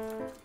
음.